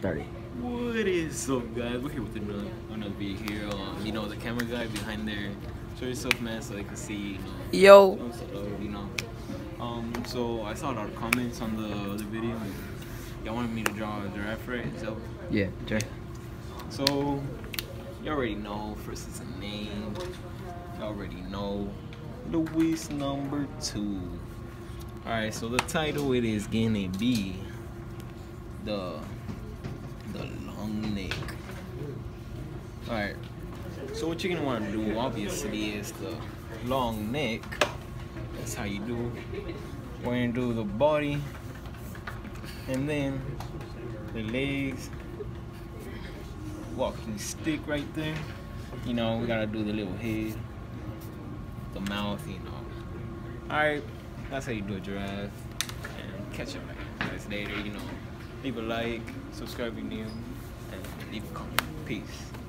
started. What is up, guys? We're here with another, another video here. Um, you know, the camera guy behind there. Show yourself, man, so they can see, you know. Yo. So, you know. Um, so I saw a lot of comments on the, other video. Y'all wanted me to draw a giraffe, right? So, Yeah, Jay. so you already know. First is a name. You already know. Luis number two. All right. So the title it is gonna be the the long neck. All right. So what you're gonna want to do, obviously, is the long neck. That's how you do. We're gonna do the body, and then the legs. Walking stick right there. You know, we gotta do the little head, the mouth. You know. All right. That's how you do a giraffe. And catch up guys later. You know, leave a like, subscribe if you're new, leave a comment. Peace.